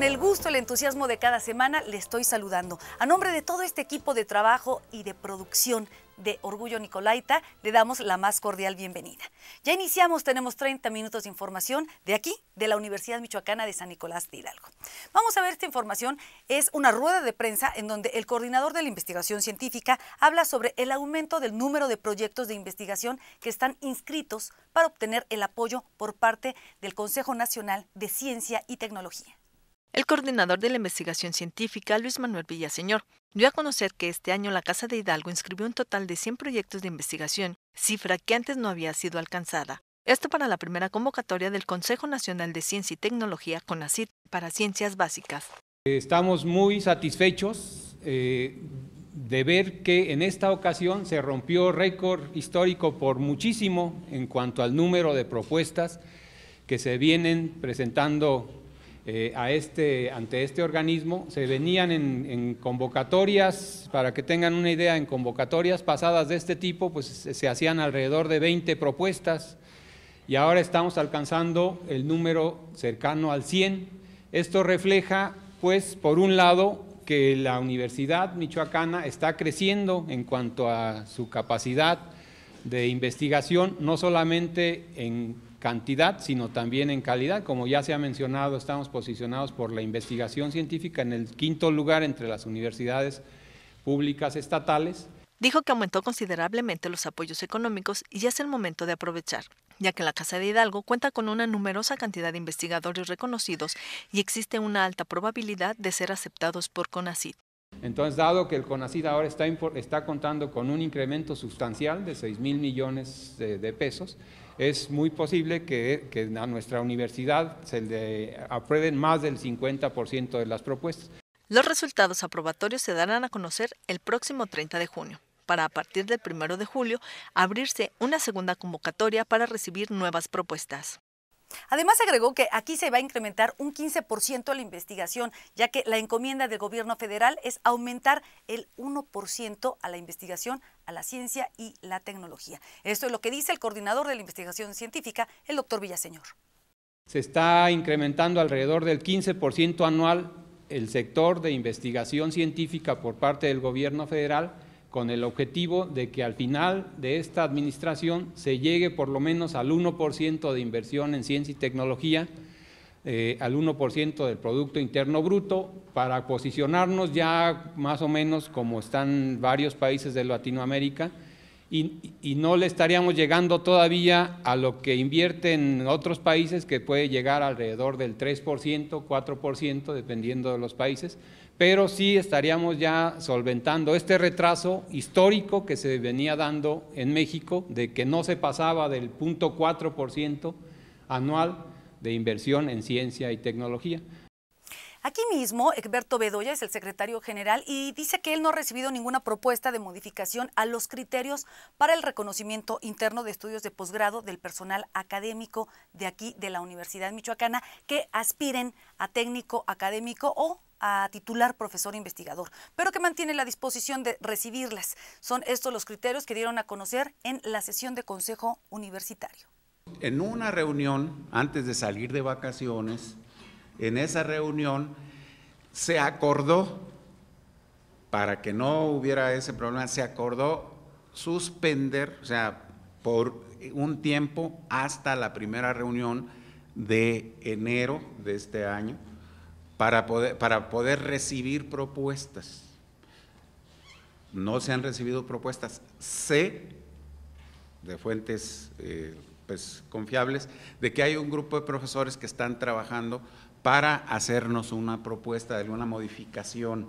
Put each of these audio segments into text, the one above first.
Con el gusto, el entusiasmo de cada semana le estoy saludando. A nombre de todo este equipo de trabajo y de producción de Orgullo Nicolaita, le damos la más cordial bienvenida. Ya iniciamos, tenemos 30 minutos de información de aquí, de la Universidad Michoacana de San Nicolás de Hidalgo. Vamos a ver esta información, es una rueda de prensa en donde el coordinador de la investigación científica habla sobre el aumento del número de proyectos de investigación que están inscritos para obtener el apoyo por parte del Consejo Nacional de Ciencia y Tecnología. El coordinador de la investigación científica, Luis Manuel Villaseñor, dio a conocer que este año la Casa de Hidalgo inscribió un total de 100 proyectos de investigación, cifra que antes no había sido alcanzada. Esto para la primera convocatoria del Consejo Nacional de Ciencia y Tecnología, CONACYT, para ciencias básicas. Estamos muy satisfechos eh, de ver que en esta ocasión se rompió récord histórico por muchísimo en cuanto al número de propuestas que se vienen presentando eh, a este, ante este organismo. Se venían en, convocatorias, para que tengan una idea, en convocatorias pasadas de este tipo, pues se, hacían alrededor de 20 propuestas y ahora estamos alcanzando el número cercano al 100. Esto refleja, pues, por un lado, que la Universidad Michoacana está creciendo en cuanto a su capacidad de investigación, no solamente en cantidad, sino también en calidad. Como ya se ha mencionado, estamos posicionados por la investigación científica en el quinto lugar entre las universidades públicas estatales. Dijo que aumentó considerablemente los apoyos económicos y ya es el momento de aprovechar, ya que la Casa de Hidalgo cuenta con una numerosa cantidad de investigadores reconocidos y existe una alta probabilidad de ser aceptados por CONACYT. Entonces, dado que el CONACYT ahora está, está contando con un incremento sustancial de 6 mil millones de pesos, es muy posible que, a nuestra universidad se le aprueben más del 50% de las propuestas. Los resultados aprobatorios se darán a conocer el próximo 30 de junio, para a partir del 1 de julio abrirse una segunda convocatoria para recibir nuevas propuestas. Además agregó que aquí se va a incrementar un 15% la investigación, ya que la encomienda del gobierno federal es aumentar el 1% a la investigación, a la ciencia y la tecnología. Esto es lo que dice el coordinador de la investigación científica, el doctor Villaseñor. Se está incrementando alrededor del 15% anual el sector de investigación científica por parte del gobierno federal con el objetivo de que al final de esta administración se llegue por lo menos al 1% de inversión en ciencia y tecnología, eh, al 1% del Producto Interno Bruto, para posicionarnos ya más o menos como están varios países de Latinoamérica, y, y, no le estaríamos llegando todavía a lo que invierten otros países, que puede llegar alrededor del 3%, 4%, dependiendo de los países, pero sí estaríamos ya solventando este retraso histórico que se venía dando en México, de que no se pasaba del 0.4% anual de inversión en ciencia y tecnología. Aquí mismo, Egberto Bedoya es el secretario general y dice que él no ha recibido ninguna propuesta de modificación a los criterios para el reconocimiento interno de estudios de posgrado del personal académico de aquí de la Universidad Michoacana que aspiren a técnico académico o a titular profesor investigador, pero que mantiene la disposición de recibirlas. Son estos los criterios que dieron a conocer en la sesión de Consejo Universitario. En una reunión, antes de salir de vacaciones, en esa reunión se acordó, para que no hubiera ese problema, se acordó suspender, o sea, por un tiempo hasta la primera reunión de enero de este año, para poder, para poder recibir propuestas. No se han recibido propuestas. Sé, de fuentes eh, pues, confiables, de que hay un grupo de profesores que están trabajando para hacernos una propuesta de una modificación.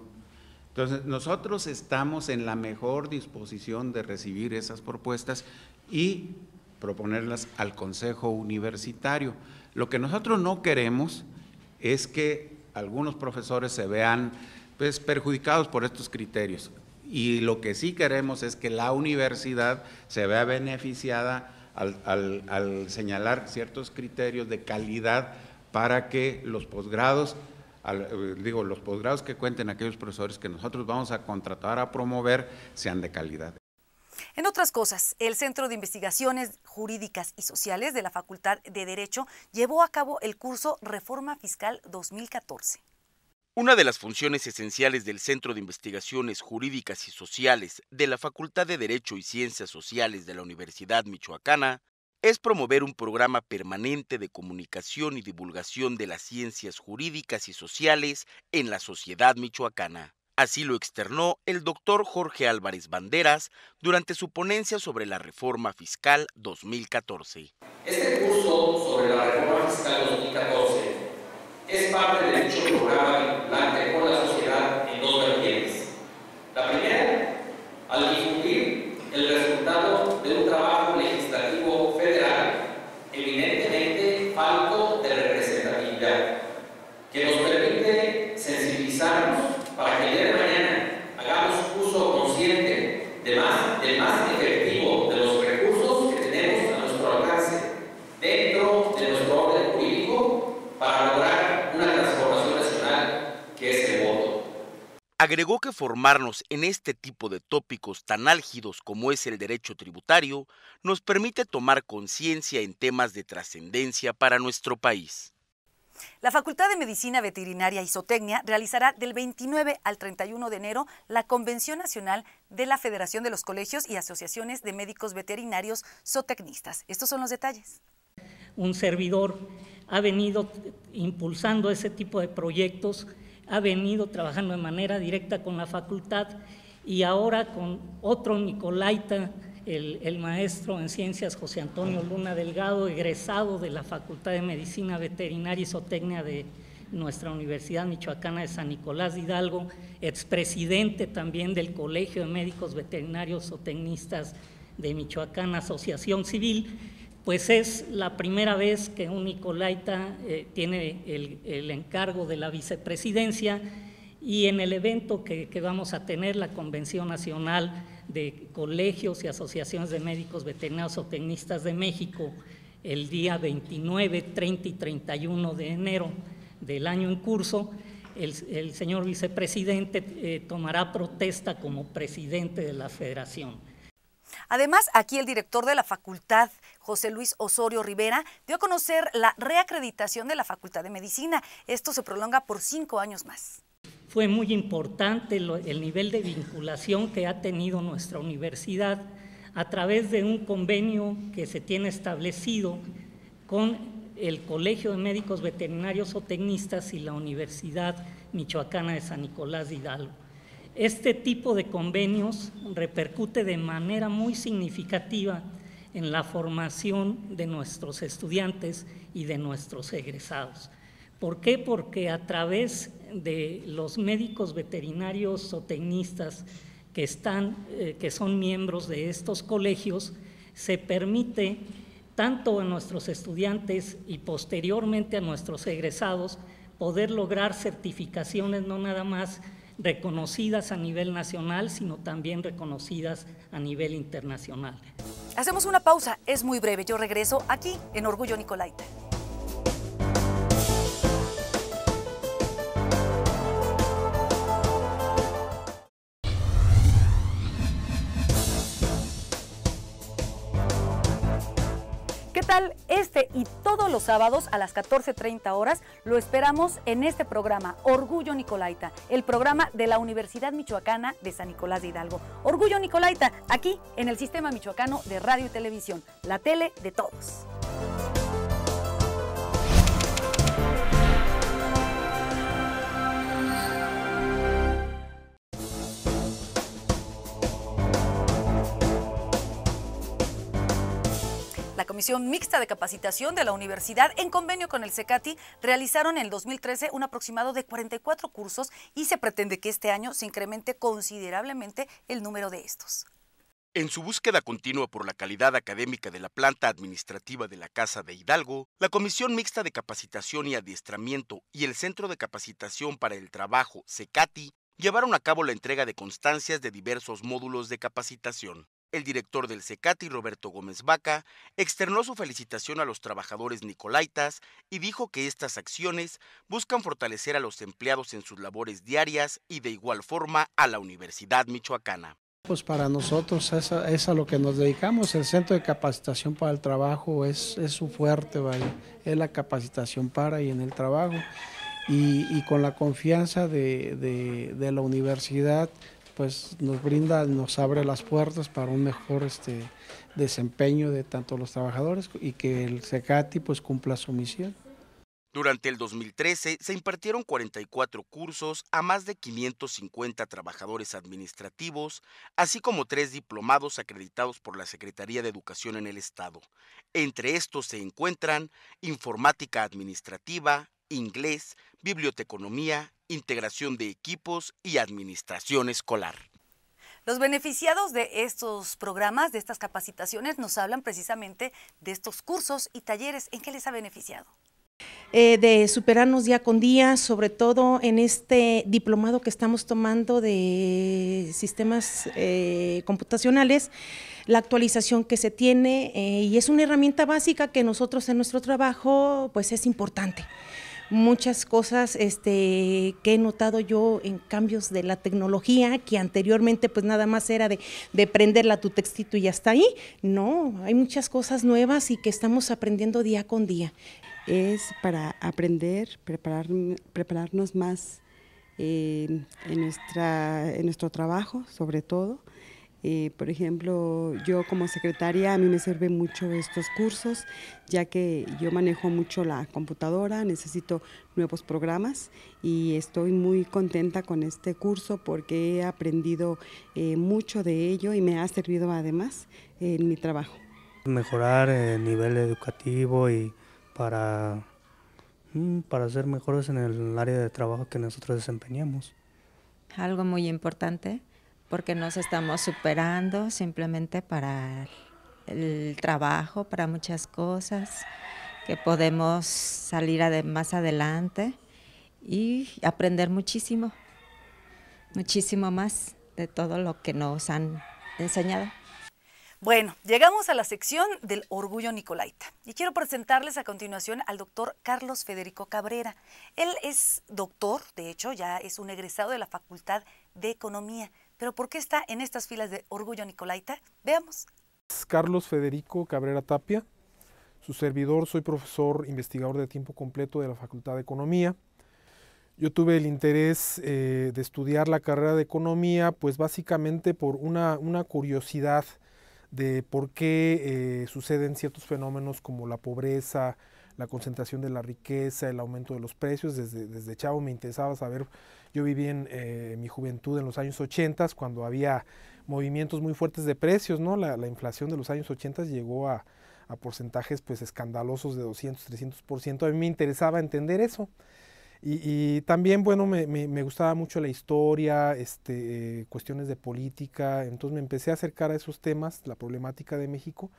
Entonces, nosotros estamos en la mejor disposición de recibir esas propuestas y proponerlas al Consejo Universitario. Lo que nosotros no queremos es que algunos profesores se vean pues, perjudicados por estos criterios. Y lo que sí queremos es que la universidad se vea beneficiada al, señalar ciertos criterios de calidad para que los posgrados, eh, digo, los posgrados que cuenten aquellos profesores que nosotros vamos a contratar a promover sean de calidad. En otras cosas, el Centro de Investigaciones Jurídicas y Sociales de la Facultad de Derecho llevó a cabo el curso Reforma Fiscal 2014. Una de las funciones esenciales del Centro de Investigaciones Jurídicas y Sociales de la Facultad de Derecho y Ciencias Sociales de la Universidad Michoacana es promover un programa permanente de comunicación y divulgación de las ciencias jurídicas y sociales en la sociedad michoacana. Así lo externó el doctor Jorge Álvarez Banderas durante su ponencia sobre la reforma fiscal 2014. Este curso sobre la reforma fiscal 2014 es parte de dicho programa Agregó que formarnos en este tipo de tópicos tan álgidos como es el derecho tributario nos permite tomar conciencia en temas de trascendencia para nuestro país. La Facultad de Medicina Veterinaria y Zootecnia realizará del 29 al 31 de enero la Convención Nacional de la Federación de los Colegios y Asociaciones de Médicos Veterinarios Zootecnistas. Estos son los detalles. Un servidor ha venido impulsando ese tipo de proyectos, ha venido trabajando de manera directa con la facultad y ahora con otro Nicolaita el, maestro en ciencias José Antonio Luna Delgado, egresado de la Facultad de Medicina Veterinaria y Zootecnia de nuestra Universidad Michoacana de San Nicolás de Hidalgo, expresidente también del Colegio de Médicos Veterinarios Zootecnistas de Michoacán, Asociación Civil, pues es la primera vez que un Nicolaita eh, tiene el, encargo de la vicepresidencia y en el evento que, vamos a tener, la Convención Nacional de colegios y asociaciones de médicos veterinarios o tecnistas de México el día 29, 30 y 31 de enero del año en curso, el, señor vicepresidente eh, tomará protesta como presidente de la federación. Además, aquí el director de la facultad, José Luis Osorio Rivera, dio a conocer la reacreditación de la Facultad de Medicina. Esto se prolonga por cinco años más fue muy importante el nivel de vinculación que ha tenido nuestra universidad a través de un convenio que se tiene establecido con el Colegio de Médicos Veterinarios o Tecnistas y la Universidad Michoacana de San Nicolás de Hidalgo. Este tipo de convenios repercute de manera muy significativa en la formación de nuestros estudiantes y de nuestros egresados. ¿Por qué? Porque a través de los médicos veterinarios o tecnistas que, están, eh, que son miembros de estos colegios, se permite tanto a nuestros estudiantes y posteriormente a nuestros egresados poder lograr certificaciones no nada más reconocidas a nivel nacional, sino también reconocidas a nivel internacional. Hacemos una pausa, es muy breve, yo regreso aquí en Orgullo Nicolaita. Este y todos los sábados a las 14.30 horas lo esperamos en este programa, Orgullo Nicolaita, el programa de la Universidad Michoacana de San Nicolás de Hidalgo. Orgullo Nicolaita, aquí en el Sistema Michoacano de Radio y Televisión, la tele de todos. Comisión Mixta de Capacitación de la Universidad, en convenio con el CECATI, realizaron en el 2013 un aproximado de 44 cursos y se pretende que este año se incremente considerablemente el número de estos. En su búsqueda continua por la calidad académica de la planta administrativa de la Casa de Hidalgo, la Comisión Mixta de Capacitación y Adiestramiento y el Centro de Capacitación para el Trabajo, CECATI, llevaron a cabo la entrega de constancias de diversos módulos de capacitación. El director del CECATI, Roberto Gómez Vaca, externó su felicitación a los trabajadores nicolaitas y dijo que estas acciones buscan fortalecer a los empleados en sus labores diarias y de igual forma a la Universidad Michoacana. Pues para nosotros es a, lo que nos dedicamos, el Centro de Capacitación para el Trabajo es, su fuerte, es la capacitación para y en el trabajo. Y, con la confianza de, de, la universidad, pues nos brinda, nos abre las puertas para un mejor este, desempeño de tanto los trabajadores y que el SECATI pues cumpla su misión. Durante el 2013 se impartieron 44 cursos a más de 550 trabajadores administrativos, así como tres diplomados acreditados por la Secretaría de Educación en el Estado. Entre estos se encuentran informática administrativa, inglés, biblioteconomía, integración de equipos y administración escolar. Los beneficiados de estos programas, de estas capacitaciones, nos hablan precisamente de estos cursos y talleres. ¿En qué les ha beneficiado? Eh, de superarnos día con día, sobre todo en este diplomado que estamos tomando de sistemas eh, computacionales, la actualización que se tiene eh, y es una herramienta básica que nosotros en nuestro trabajo pues es importante muchas cosas este, que he notado yo en cambios de la tecnología, que anteriormente pues nada más era de, de prenderla tu textito y ya está ahí. No, hay muchas cosas nuevas y que estamos aprendiendo día con día es para aprender, preparar, prepararnos más en, nuestra, en nuestro trabajo, sobre todo. Eh, por ejemplo, yo como secretaria a mí me sirven mucho estos cursos, ya que yo manejo mucho la computadora, necesito nuevos programas y estoy muy contenta con este curso porque he aprendido eh, mucho de ello y me ha servido además en mi trabajo. Mejorar el nivel educativo y para, mm, para ser mejores en el área de trabajo que nosotros desempeñamos. Algo muy importante porque nos estamos superando simplemente para el trabajo, para muchas cosas, que podemos salir más adelante y aprender muchísimo, muchísimo más de todo lo que nos han enseñado. Bueno, llegamos a la sección del orgullo Nicolaita y quiero presentarles a continuación al doctor Carlos Federico Cabrera. Él es doctor, de hecho ya es un egresado de la Facultad de Economía, pero ¿por qué está en estas filas de orgullo Nicolaita? Veamos. Carlos Federico Cabrera Tapia, su servidor, soy profesor investigador de tiempo completo de la Facultad de Economía. Yo tuve el interés eh, de estudiar la carrera de economía, pues básicamente por una, curiosidad de por qué eh, suceden ciertos fenómenos como la pobreza, la concentración de la riqueza, el aumento de los precios. Desde, desde chavo me interesaba saber, yo viví en eh, mi juventud en los años 80 cuando había movimientos muy fuertes de precios, ¿no? La, la inflación de los años 80 llegó a, a, porcentajes pues escandalosos de 200, 300%. A mí me interesaba entender eso. Y, también, bueno, me, me, gustaba mucho la historia, este, eh, cuestiones de política, entonces me empecé a acercar a esos temas, la problemática de México,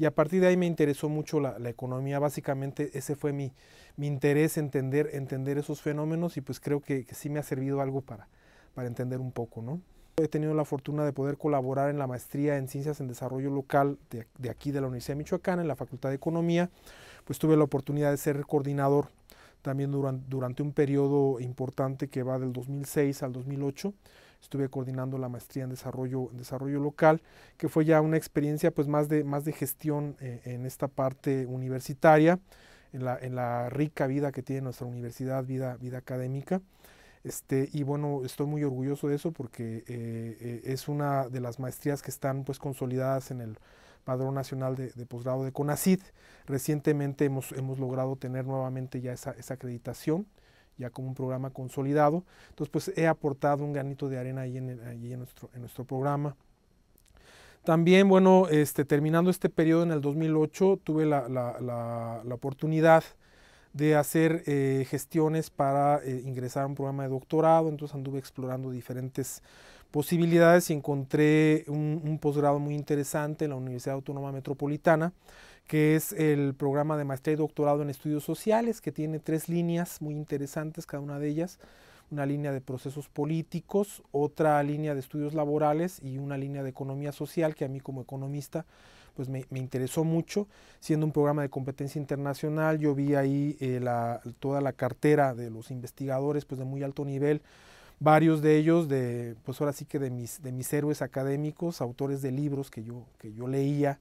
y a partir de ahí me interesó mucho la, economía, básicamente ese fue mi, mi, interés, entender, entender esos fenómenos, y pues creo que, sí me ha servido algo para, para entender un poco, ¿no? He tenido la fortuna de poder colaborar en la maestría en Ciencias en Desarrollo Local de, de aquí de la Universidad de Michoacán, en la Facultad de Economía, pues tuve la oportunidad de ser coordinador también durante, durante un periodo importante que va del 2006 al 2008 estuve coordinando la maestría en desarrollo, desarrollo local, que fue ya una experiencia pues más de, más de gestión eh, en esta parte universitaria, en la, en la, rica vida que tiene nuestra universidad, vida, vida académica. Este, y bueno, estoy muy orgulloso de eso porque eh, eh, es una de las maestrías que están pues consolidadas en el Padrón Nacional de, Posgrado de CONACID. Recientemente hemos, hemos logrado tener nuevamente ya esa, esa, acreditación, ya como un programa consolidado. Entonces, pues he aportado un granito de arena ahí en, nuestro, programa. También, bueno, este, terminando este periodo en el 2008, tuve la, oportunidad de hacer eh, gestiones para eh, ingresar a un programa de doctorado, entonces anduve explorando diferentes posibilidades y encontré un, posgrado muy interesante en la Universidad Autónoma Metropolitana, que es el programa de maestría y doctorado en estudios sociales, que tiene tres líneas muy interesantes, cada una de ellas, una línea de procesos políticos, otra línea de estudios laborales y una línea de economía social, que a mí como economista pues me, interesó mucho, siendo un programa de competencia internacional, yo vi ahí eh, toda la cartera de los investigadores pues de muy alto nivel, varios de ellos de, pues ahora sí que de mis, de mis héroes académicos, autores de libros que yo, que yo leía,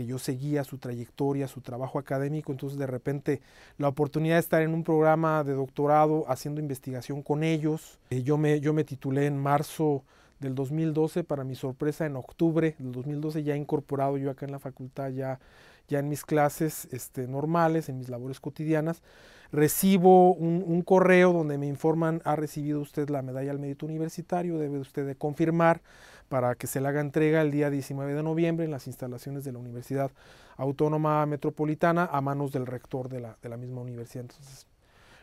que yo seguía su trayectoria, su trabajo académico, entonces de repente la oportunidad de estar en un programa de doctorado haciendo investigación con ellos. Eh, yo, me, yo me titulé en marzo del 2012, para mi sorpresa en octubre del 2012 ya incorporado yo acá en la facultad, ya, ya en mis clases este, normales, en mis labores cotidianas, recibo un, un, correo donde me informan, ha recibido usted la medalla al mérito universitario, debe usted de confirmar para que se le haga entrega el día 19 de noviembre en las instalaciones de la Universidad Autónoma Metropolitana a manos del rector de la, de la misma universidad. Entonces,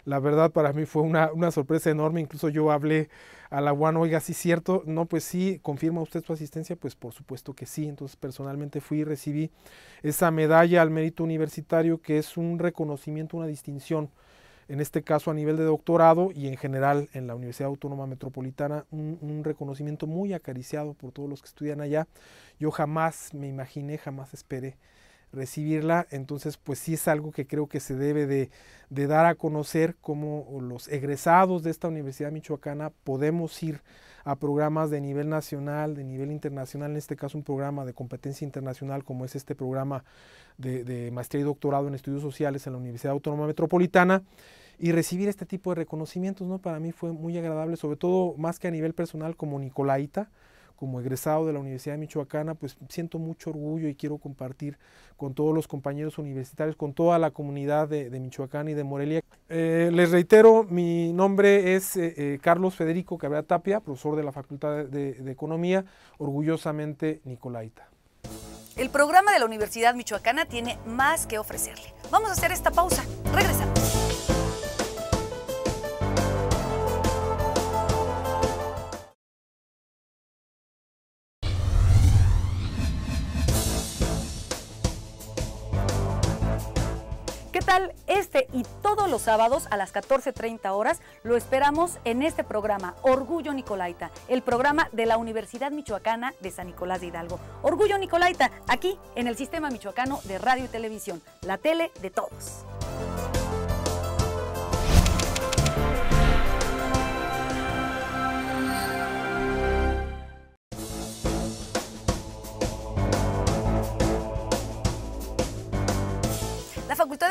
la verdad para mí fue una, una, sorpresa enorme, incluso yo hablé a la UAN, oiga, sí cierto, no, pues sí, confirma usted su asistencia, pues por supuesto que sí, entonces personalmente fui y recibí esa medalla al mérito universitario que es un reconocimiento, una distinción en este caso a nivel de doctorado y en general en la Universidad Autónoma Metropolitana, un, reconocimiento muy acariciado por todos los que estudian allá. Yo jamás me imaginé, jamás esperé recibirla, entonces pues sí es algo que creo que se debe de, de dar a conocer como los egresados de esta Universidad Michoacana podemos ir a programas de nivel nacional, de nivel internacional, en este caso un programa de competencia internacional como es este programa de, maestría y doctorado en estudios sociales en la Universidad Autónoma Metropolitana y recibir este tipo de reconocimientos, ¿no? Para mí fue muy agradable, sobre todo más que a nivel personal como Nicolaita, como egresado de la Universidad Michoacana, pues siento mucho orgullo y quiero compartir con todos los compañeros universitarios, con toda la comunidad de, Michoacán y de Morelia. Eh, les reitero, mi nombre es eh, eh, Carlos Federico Cabrera Tapia, profesor de la Facultad de Economía, orgullosamente Nicolaita. El programa de la Universidad Michoacana tiene más que ofrecerle. Vamos a hacer esta pausa. Regresamos. Este y todos los sábados a las 14.30 horas lo esperamos en este programa, Orgullo Nicolaita, el programa de la Universidad Michoacana de San Nicolás de Hidalgo. Orgullo Nicolaita, aquí en el Sistema Michoacano de Radio y Televisión, la tele de todos.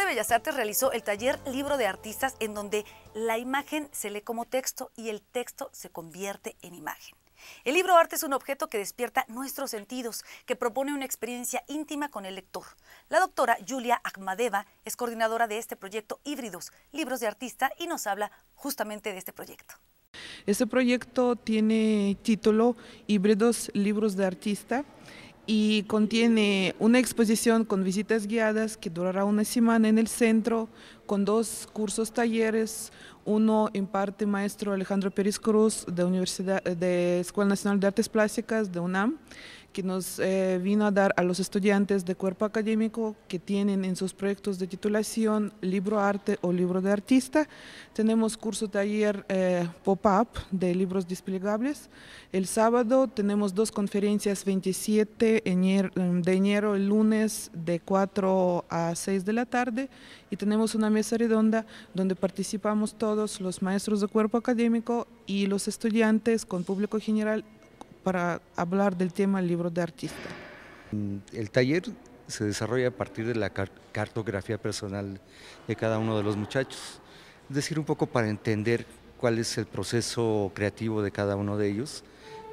Bellas Artes realizó el taller Libro de Artistas en donde la imagen se lee como texto y el texto se convierte en imagen. El libro arte es un objeto que despierta nuestros sentidos, que propone una experiencia íntima con el lector. La doctora Julia Akhmadeva es coordinadora de este proyecto Híbridos, Libros de Artista, y nos habla justamente de este proyecto. Este proyecto tiene título Híbridos, Libros de Artista y contiene una exposición con visitas guiadas que durará una semana en el centro, con dos cursos talleres. Uno imparte maestro Alejandro Pérez Cruz de Universidad de Escuela Nacional de Artes Plásticas de UNAM, que nos eh, vino a dar a los estudiantes de cuerpo académico que tienen en sus proyectos de titulación libro arte o libro de artista. Tenemos curso taller eh, pop-up de libros desplegables. El sábado tenemos dos conferencias 27 de enero, el lunes de 4 a 6 de la tarde y tenemos una mesa redonda donde participamos todos los maestros de cuerpo académico y los estudiantes con público general para hablar del tema libro de artista. El taller se desarrolla a partir de la cartografía personal de cada uno de los muchachos, es decir, un poco para entender cuál es el proceso creativo de cada uno de ellos,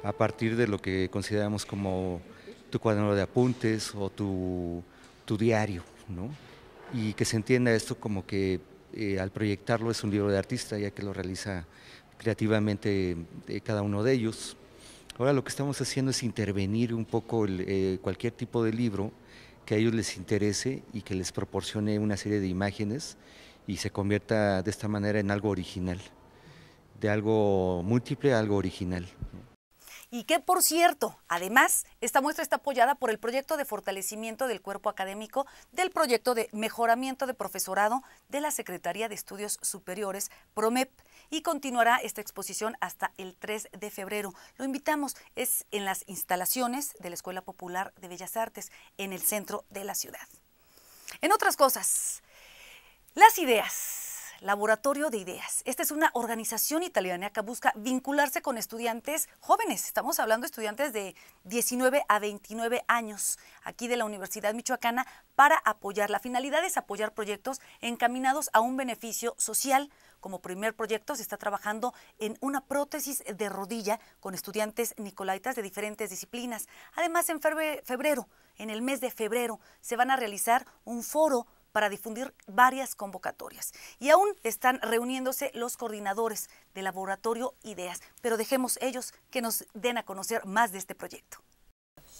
a partir de lo que consideramos como tu cuaderno de apuntes o tu, tu diario, ¿no? y que se entienda esto como que eh, al proyectarlo es un libro de artista, ya que lo realiza creativamente eh, cada uno de ellos. Ahora lo que estamos haciendo es intervenir un poco eh, cualquier tipo de libro que a ellos les interese y que les proporcione una serie de imágenes y se convierta de esta manera en algo original, de algo múltiple a algo original. Y que, por cierto, además, esta muestra está apoyada por el proyecto de fortalecimiento del cuerpo académico, del proyecto de mejoramiento de profesorado de la Secretaría de Estudios Superiores, PROMEP, y continuará esta exposición hasta el 3 de febrero. Lo invitamos, es en las instalaciones de la Escuela Popular de Bellas Artes, en el centro de la ciudad. En otras cosas, las ideas Laboratorio de Ideas. Esta es una organización italiana que busca vincularse con estudiantes jóvenes. Estamos hablando de estudiantes de 19 a 29 años aquí de la Universidad Michoacana para apoyar. La finalidad es apoyar proyectos encaminados a un beneficio social. Como primer proyecto se está trabajando en una prótesis de rodilla con estudiantes nicolaitas de diferentes disciplinas. Además, en febrero, en el mes de febrero, se van a realizar un foro para difundir varias convocatorias. Y aún están reuniéndose los coordinadores del laboratorio Ideas, pero dejemos ellos que nos den a conocer más de este proyecto.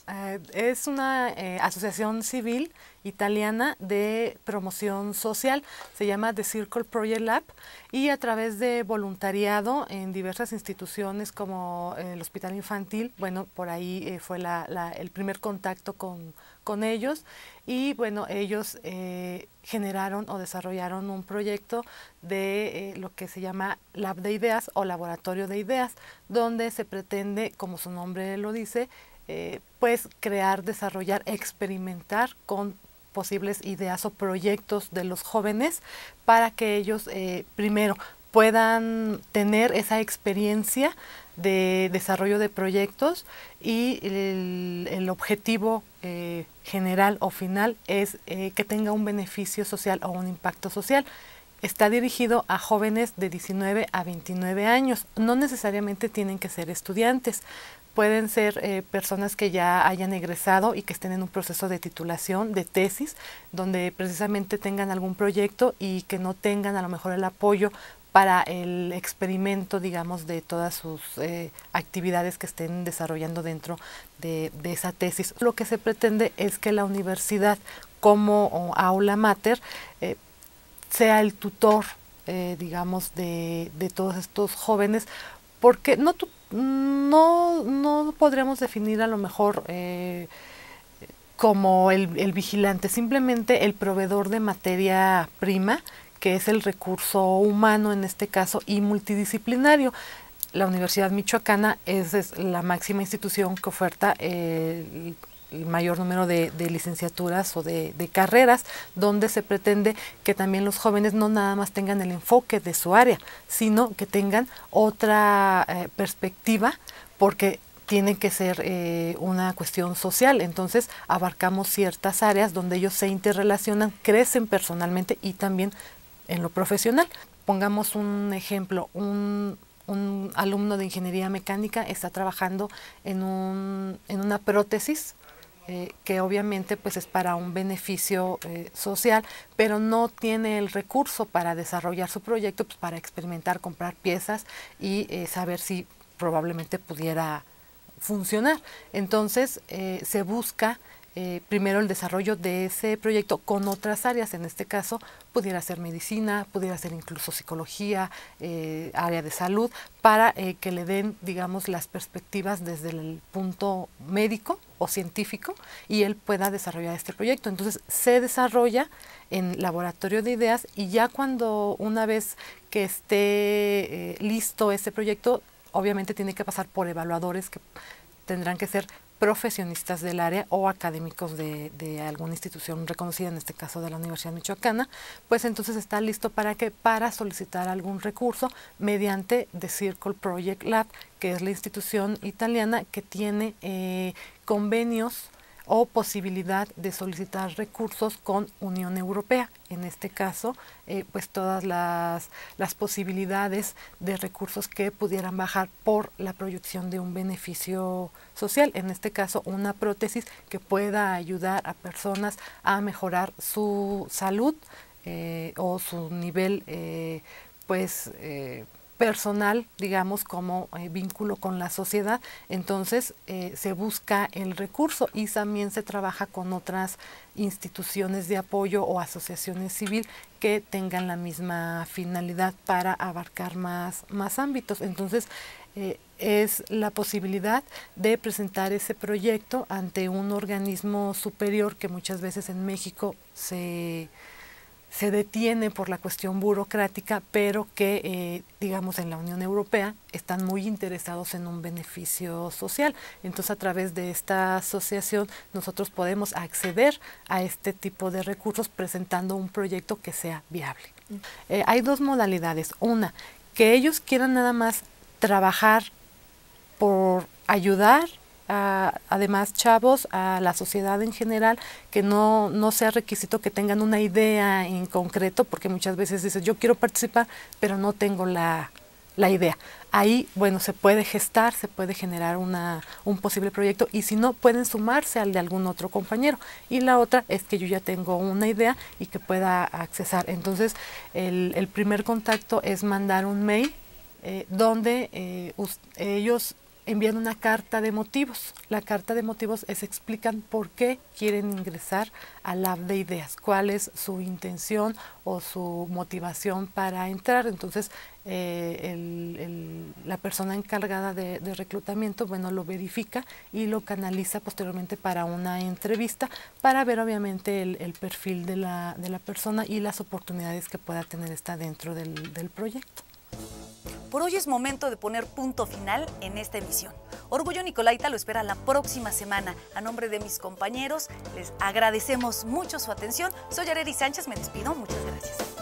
Eh, es una eh, asociación civil italiana de promoción social, se llama The Circle Project Lab y a través de voluntariado en diversas instituciones como el Hospital Infantil, bueno, por ahí eh, fue el primer contacto con, con, ellos. Y bueno, ellos generaron o desarrollaron un proyecto de lo que se llama Lab de Ideas o Laboratorio de Ideas, donde se pretende, como su nombre lo dice, eh, pues crear, desarrollar, experimentar con posibles ideas o proyectos de los jóvenes para que ellos eh, primero puedan tener esa experiencia de desarrollo de proyectos y el, objetivo eh, general o final es que tenga un beneficio social o un impacto social. Está dirigido a jóvenes de 19 a 29 años. No necesariamente tienen que ser estudiantes pueden ser eh, personas que ya hayan egresado y que estén en un proceso de titulación, de tesis, donde precisamente tengan algún proyecto y que no tengan a lo mejor el apoyo para el experimento, digamos, de todas sus eh, actividades que estén desarrollando dentro de, esa tesis. Lo que se pretende es que la universidad como aula mater eh, sea el tutor, digamos, de, de todos estos jóvenes, porque no, no, no podríamos definir a lo mejor eh, como el, el, vigilante, simplemente el proveedor de materia prima, que es el recurso humano en este caso y multidisciplinario. La Universidad Michoacana es, la máxima institución que oferta eh, mayor número de, licenciaturas o de, carreras, donde se pretende que también los jóvenes no nada más tengan el enfoque de su área, sino que tengan otra eh, perspectiva, porque tiene que ser eh, una cuestión social. Entonces abarcamos ciertas áreas donde ellos se interrelacionan, crecen personalmente y también en lo profesional. Pongamos un ejemplo, un, un alumno de ingeniería mecánica está trabajando en, un, en una prótesis eh, que obviamente pues es para un beneficio eh, social, pero no tiene el recurso para desarrollar su proyecto, pues para experimentar, comprar piezas y eh, saber si probablemente pudiera funcionar. Entonces se busca eh, primero el desarrollo de ese proyecto con otras áreas, en este caso pudiera ser medicina, pudiera ser incluso psicología, eh, área de salud, para eh, que le den, digamos, las perspectivas desde el punto médico o científico y él pueda desarrollar este proyecto. Entonces se desarrolla en laboratorio de ideas y ya cuando una vez que esté listo ese proyecto, obviamente tiene que pasar por evaluadores que tendrán que ser profesionistas del área o académicos de, alguna institución reconocida, en este caso de la Universidad Michoacana, pues entonces está listo para que para solicitar algún recurso mediante The Circle Project Lab, que es la institución italiana que tiene eh, convenios o posibilidad de solicitar recursos con Unión Europea. En este caso, eh, pues todas las, las, posibilidades de recursos que pudieran bajar por la proyección de un beneficio social. En este caso, una prótesis que pueda ayudar a personas a mejorar su salud eh, o su nivel, eh, pues, personal, digamos, como eh, vínculo con la sociedad, entonces eh, se busca el recurso y también se trabaja con otras instituciones de apoyo o asociaciones civil que tengan la misma finalidad para abarcar más, más ámbitos. Entonces, eh, es la posibilidad de presentar ese proyecto ante un organismo superior que muchas veces en México se se detiene por la cuestión burocrática, pero que, eh, digamos, en la Unión Europea están muy interesados en un beneficio social. Entonces, a través de esta asociación, nosotros podemos acceder a este tipo de recursos presentando un proyecto que sea viable. Eh, hay dos modalidades. Una, que ellos quieran nada más trabajar por ayudar además chavos, a la sociedad en general, que no, no sea requisito que tengan una idea en concreto, porque muchas veces dices, yo quiero participar, pero no tengo la, la idea. Ahí, bueno, se puede gestar, se puede generar una, un posible proyecto y si no, pueden sumarse al de algún otro compañero. Y la otra es que yo ya tengo una idea y que pueda accesar. Entonces, el, el primer contacto es mandar un mail eh, donde eh, ellos envían una carta de motivos. La carta de motivos es explican por qué quieren ingresar al lab de ideas, cuál es su intención o su motivación para entrar. Entonces, eh, la persona encargada de, reclutamiento, bueno, lo verifica y lo canaliza posteriormente para una entrevista para ver obviamente el, perfil de la, de la, persona y las oportunidades que pueda tener esta dentro del proyecto. Por hoy es momento de poner punto final en esta emisión. Orgullo Nicolaita lo espera la próxima semana. A nombre de mis compañeros, les agradecemos mucho su atención. Soy Areri Sánchez, me despido. Muchas gracias.